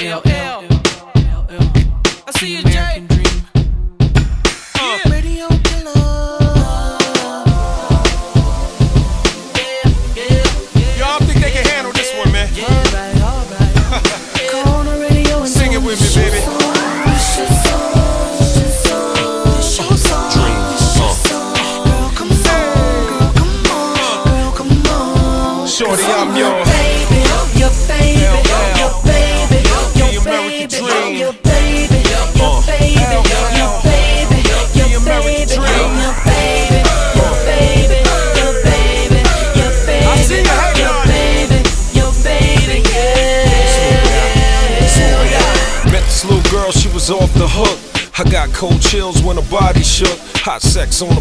L L. I see you, Jay. Radio killer. Y'all think they can handle this one, man? Sing it with me, baby. Shorty, I'm yours. Your baby, girl, she was off the hook. I got cold chills when her body shook. Hot sex on the